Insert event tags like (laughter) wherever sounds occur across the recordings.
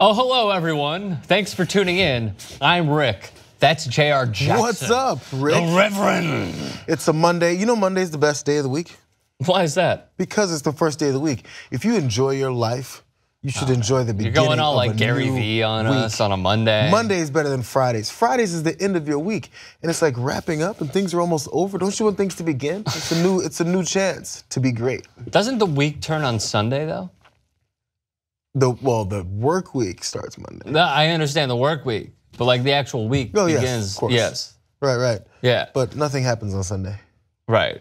Oh, hello, everyone. Thanks for tuning in. I'm Rick. That's Jayar Jackson. What's up, Rick? The Reverend. It's a Monday. You know Monday's the best day of the week? Why is that? Because it's the first day of the week. If you enjoy your life, you should enjoy the beginning You're going all like Gary Vee on week. us on a Monday. Monday is better than Fridays. Fridays is the end of your week, and it's like wrapping up, and things are almost over. Don't you want things to begin? It's a new, it's a new chance to be great. Doesn't the week turn on Sunday, though? The well, the work week starts Monday. No, I understand the work week, but like the actual week Oh, yes, begins. of course. Yes. Right, right. Yeah. But nothing happens on Sunday. Right.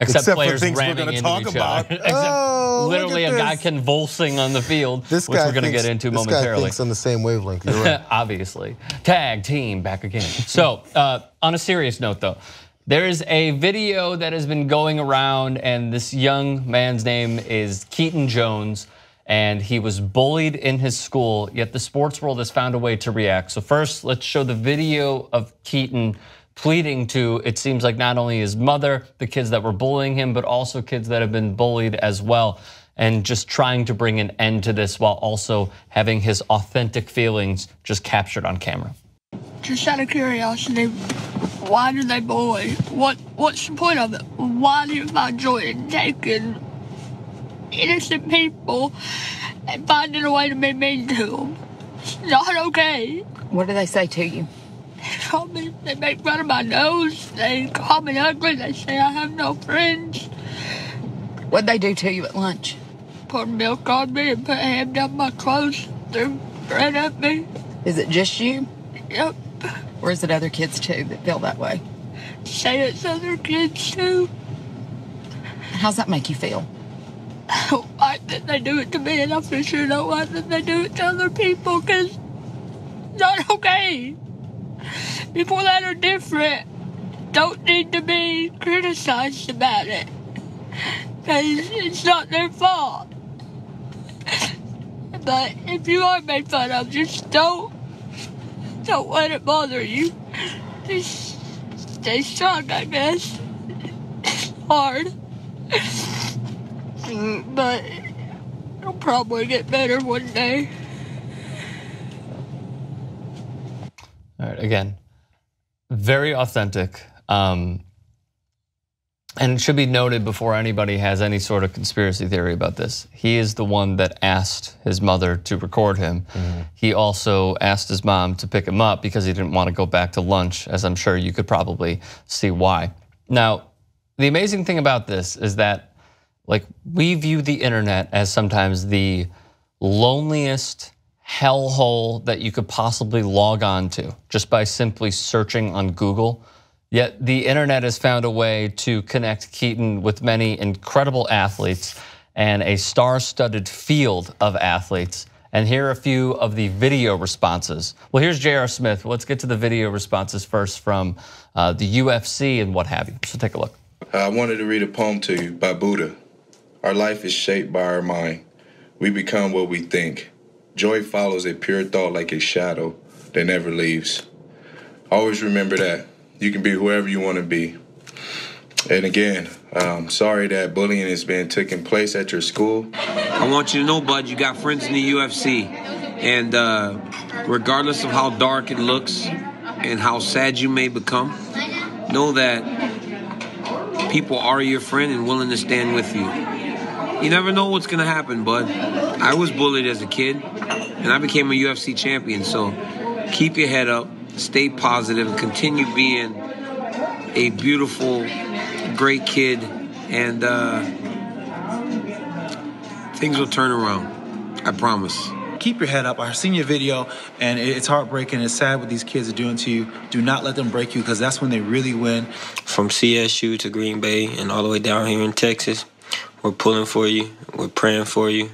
Except, Except for players things we're ramming gonna into talk each about. other. (laughs) Except Oh, literally a guy convulsing on the field, This which we're going to get into this momentarily. Guy thinks on the same wavelength. You're right. (laughs) Obviously. Tag team back again. So, uh, on a serious note, though, there is a video that has been going around, and this young man's name is Keaton Jones, and he was bullied in his school, yet the sports world has found a way to react. So, first, let's show the video of Keaton pleading to, it seems like not only his mother, the kids that were bullying him, but also kids that have been bullied as well. And just trying to bring an end to this while also having his authentic feelings just captured on camera. Just out of curiosity, why do they bully? What What's the point of it? Why do you find joy in taking innocent people and finding a way to be mean to them? It's not okay. What do they say to you? They call me, they make fun of my nose. They call me ugly. They say I have no friends. What'd they do to you at lunch? Pour milk on me and put hand down my clothes. Threw bread at me. Is it just you, Yep. or is it other kids too that feel that way? Say it's other kids too. How's that make you feel? Like that they do it to me, and I for sure don't like that they do it to other people, because not okay. People that are different don't need to be criticized about it, because it's not their fault. But if you are made fun of, just don't, don't let it bother you. Just stay strong, I guess. It's hard. Mm, but it'll probably get better one day. All right, again, very authentic. Um, and it should be noted before anybody has any sort of conspiracy theory about this. He is the one that asked his mother to record him. He also asked his mom to pick him up because he didn't want to go back to lunch, as I'm sure you could probably see why. Now, the amazing thing about this is that, like, we view the internet as sometimes the loneliest hellhole that you could possibly log on to just by simply searching on Google. Yet the internet has found a way to connect Keaton with many incredible athletes and a star studded field of athletes. And here are a few of the video responses. Well, here's J.R. Smith. Let's get to the video responses first from uh, the UFC and what have you. So take a look. I wanted to read a poem to you by Buddha. Our life is shaped by our mind. We become what we think. Joy follows a pure thought like a shadow that never leaves. Always remember that. You can be whoever you want to be. And again, um, sorry that bullying has been taking place at your school. I want you to know, bud, you got friends in the UFC. And uh, regardless of how dark it looks and how sad you may become, know that people are your friend and willing to stand with you. You never know what's going to happen, bud. I was bullied as a kid, and I became a UFC champion. So keep your head up, stay positive, and continue being a beautiful, great kid. And uh, things will turn around. I promise. keep your head up. I've seen your video, and it's heartbreaking. It's sad what these kids are doing to you. Do not let them break you, because that's when they really win. From CSU to Green Bay and all the way down here in Texas, we're pulling for you. We're praying for you.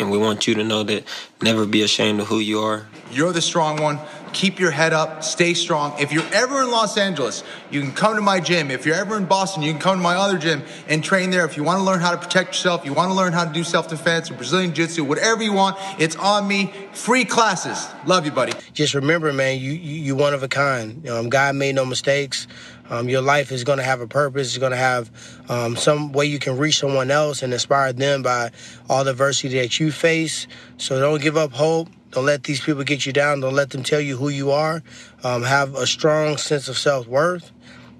And we want you to know that never be ashamed of who you are. You're the strong one. Keep your head up. Stay strong. If you're ever in Los Angeles, you can come to my gym. If you're ever in Boston, you can come to my other gym and train there. If you want to learn how to protect yourself, you want to learn how to do self defense or Brazilian Jiu Jitsu, whatever you want, it's on me. Free classes. Love you, buddy. just remember, man, you you you one of a kind. Um, God made no mistakes. Um, your life is going to have a purpose. It's going to have um, some way you can reach someone else and inspire them by all the adversity that you face. So don't give up hope. Don't let these people get you down. Don't let them tell you who you are. Um, have a strong sense of self worth,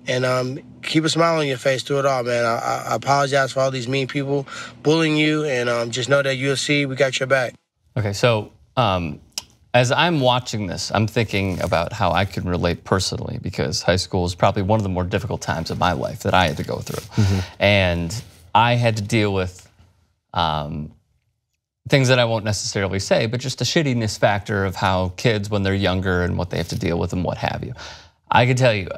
and um, keep a smile on your face through it all, man. I, I apologize for all these mean people bullying you, and um, just know that UFC, we got your back. Okay, so um, as I'm watching this, I'm thinking about how I can relate personally because high school is probably one of the more difficult times of my life that I had to go through. Mm-hmm. And I had to deal with um, things that I won't necessarily say, but just the shittiness factor of how kids, when they're younger and what they have to deal with and what have you. I can tell you,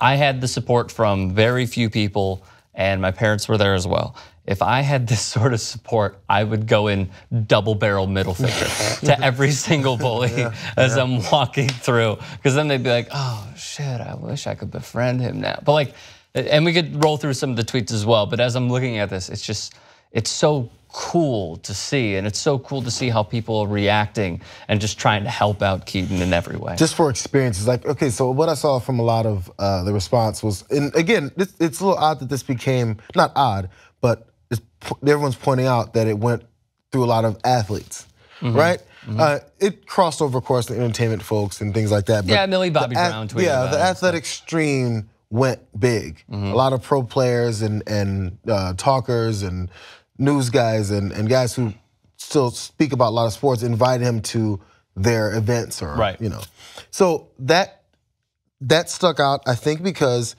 I- had the support from very few people, and my parents were there as well. If I had this (laughs) sort of support, I would go in double barrel middle finger (laughs) to every single bully (laughs) as I'm walking through. Because then they'd be like, oh shit, I wish I could befriend him now. But like, and we could roll through some of the tweets as well. But as I'm looking at this, it's just, it's so cool to see. And it's so cool to see how people are reacting and just trying to help out Keaton in every way. just for experiences. Like, okay, so what I saw from a lot of uh, the response was, and again, this, it's a little odd that this became not odd, but it's, everyone's pointing out that it went through a lot of athletes, Mm-hmm. right? Uh, it crossed over, of course, the entertainment folks and things like that. but Yeah, Millie Bobby Brown tweeted Yeah, the athletic stream went big. Mm-hmm. A lot of pro players and and uh, talkers and news guys and, and guys who still speak about a lot of sports invite him to their events or Right. you know. So that that stuck out, I think, because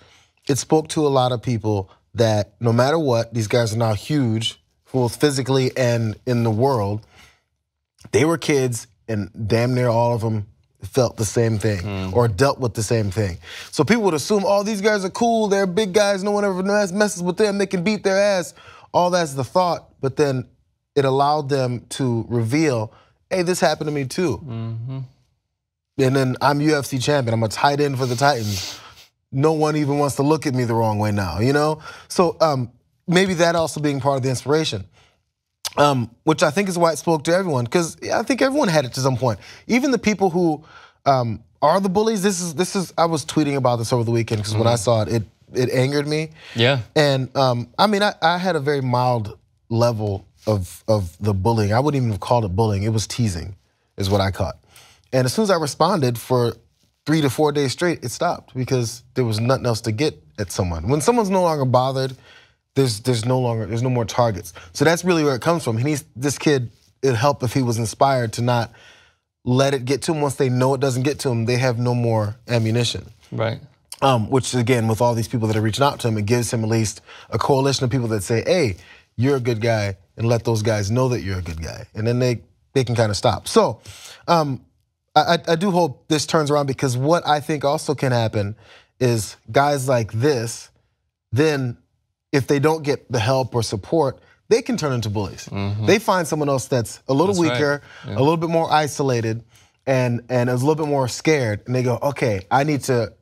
it spoke to a lot of people that no matter what, these guys are now huge, both physically and in the world. They were kids, and damn near all of them felt the same thing hmm. or dealt with the same thing. So people would assume, oh, these guys are cool, they're big guys, no one ever mess- messes with them, they can beat their ass. All that's the thought, but then it allowed them to reveal, hey, this happened to me too. And then I'm UFC champion. I'm a tight end for the Titans. No one even wants to look at me the wrong way now, you know? So um, maybe that also being part of the inspiration. Um, which I think is why it spoke to everyone, because I think everyone had it to some point. Even the people who um, are the bullies. This is this is. I was tweeting about this over the weekend because when I saw it, it it angered me. yeah. And um, I mean, I, I had a very mild level of of the bullying. I wouldn't even have called it bullying. It was teasing, is what I caught. And as soon as I responded for three to four days straight, it stopped because there was nothing else to get at someone. When someone's no longer bothered, there's there's no longer there's no more targets. So that's really where it comes from. He needs this kid. It'd help if he was inspired to not let it get to him. Once they know it doesn't get to him, they have no more ammunition. Right. Um, which again, with all these people that are reaching out to him, it gives him at least a coalition of people that say, "Hey, you're a good guy," and let those guys know that you're a good guy, and then they they can kind of stop. So, um, I, I do hope this turns around because what I think also can happen is guys like this, then if they don't get the help or support, they can turn into bullies. They find someone else that's a little Mm-hmm. That's right. weaker, a little bit more isolated, and and is a little bit more scared, and they go, okay, I need to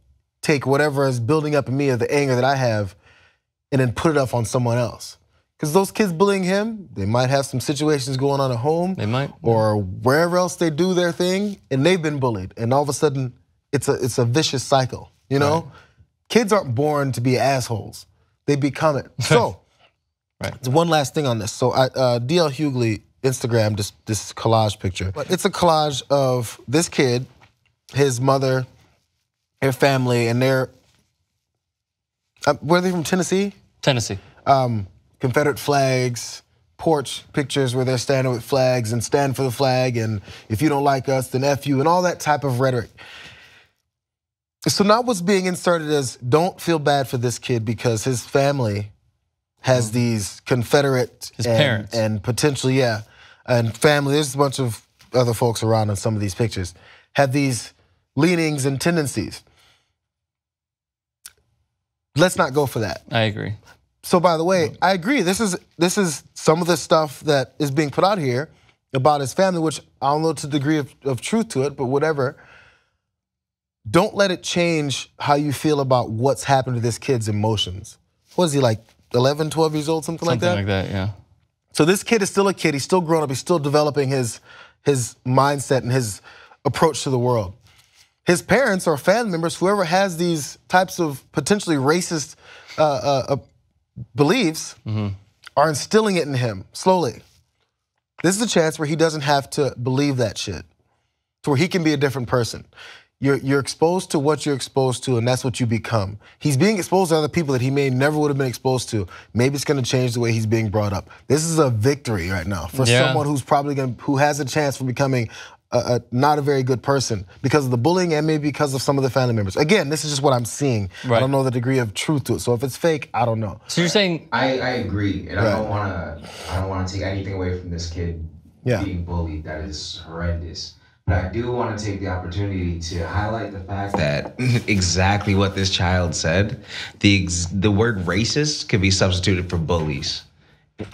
take whatever is building up in me of the anger that I have, and then put it up on someone else. Because those kids bullying him, they might have some situations going on at home, They might. or wherever else they do their thing, and they've been bullied, and all of a sudden, it's a it's a vicious cycle. You know, kids aren't born to be assholes; they become it. So. (laughs) Right. One last thing on this. So I, uh, DL Hughley Instagram this this collage picture. But it's a collage of this kid, his mother, their family, and their. Uh, where are they from? Tennessee. Tennessee. Um, Confederate flags, porch pictures where they're standing with flags and stand for the flag, and if you don't like us, then f you, and all that type of rhetoric. So now what's being inserted is don't feel bad for this kid because his family has these Confederate His and, parents. and potentially yeah, and family. There's a bunch of other folks around in some of these pictures have these leanings and tendencies. Let's not go for that. I agree. So by the way, I agree. This is this is some of the stuff that is being put out here about his family, which I don't know to the degree of, of truth to it, but whatever. Don't let it change how you feel about what's happened to this kid's emotions. What is he like 11, 12 years old, something, like that? Something like that, yeah. So this kid is still a kid. He's still growing up. He's still developing his his mindset and his approach to the world. His parents or fan members, whoever has these types of potentially racist uh, uh, uh, beliefs, are instilling it in him slowly. This is a chance where he doesn't have to believe that shit. to where he can be a different person. You're, you're exposed to what you're exposed to, and that's what you become. He's being exposed to other people that he may never would have been exposed to. Maybe it's going to change the way he's being brought up. This is a victory right now for Yeah. someone who's probably going to, who has a chance for becoming a, a, not a very good person because of the bullying and maybe because of some of the family members. Again, this is just what I'm seeing. I don't know the degree of truth to it. So if it's fake, I don't know. So you're saying I, I agree, and I don't want to. I don't want to take anything away from this kid Yeah. being bullied. That is horrendous. But I do want to take the opportunity to highlight the fact that (laughs) exactly what this child said. The ex- the word racist could be substituted for bullies.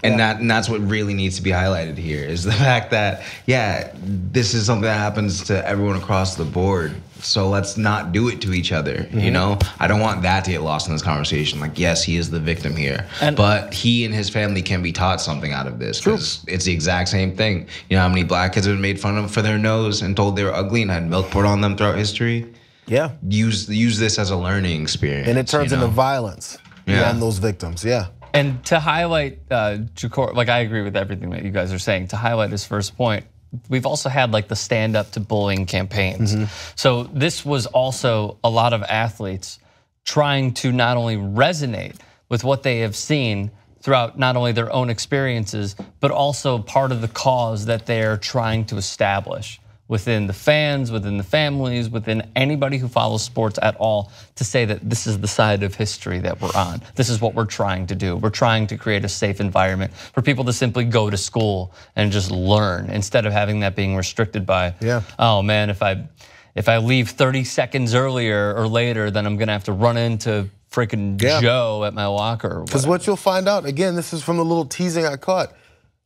And that and that's what really needs to be highlighted here is the (laughs) fact that yeah, this is something that happens to everyone across the board. So let's not do it to each other. You mm-hmm. know, I don't want that to get lost in this conversation. Like, yes, he is the victim here, And- but he and his family can be taught something out of this because it's the exact same thing. You know how many black kids have been made fun of for their nose and told they were ugly and had milk poured on them throughout history. Yeah. Use use this as a learning experience, And it turns you know? into violence Yeah. on those victims. Yeah. And to highlight uh, Jayar, like I agree with everything that you guys are saying. To highlight his first point, we've also had like the stand up to bullying campaigns. So this was also a lot of athletes trying to not only resonate with what they have seen throughout not only their own experiences, but also part of the cause that they're trying to establish within the fans, within the families, within anybody who follows sports at all to say that this is the side of history that we're on. This is what we're trying to do. We're trying to create a safe environment for people to simply go to school and just learn instead of having that being restricted by, Yeah. oh man, if I if I leave 30 seconds earlier or later, then I'm gonna have to run into freaking Yeah. Joe at my locker. Because what you'll find out, again, this is from the little teasing I caught.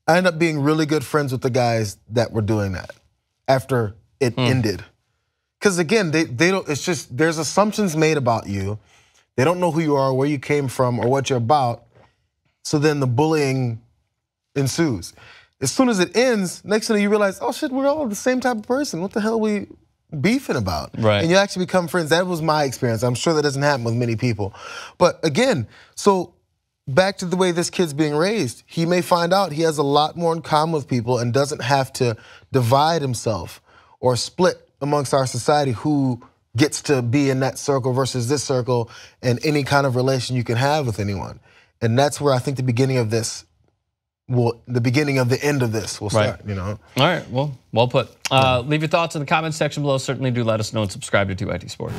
I end up being really good friends with the guys that were doing that after it hmm. ended. Because again, they, they don't, it's just, there's assumptions made about you. They don't know who you are, where you came from, or what you're about. So then the bullying ensues. As soon as it ends, next thing you realize, oh shit, we're all the same type of person. What the hell are we beefing about? Right. And you actually become friends. That was my experience. I'm sure that doesn't happen with many people. But again, so back to the way this kid's being raised, he may find out he has a lot more in common with people and doesn't have to divide himself or split amongst our society who gets to be in that circle versus this circle and any kind of relation you can have with anyone. And that's where I think the beginning of this will the beginning of the end of this will Right. start, you know. All right, well, well put. Uh, leave your thoughts in the comments section below. Certainly do let us know and subscribe to TYT Sports.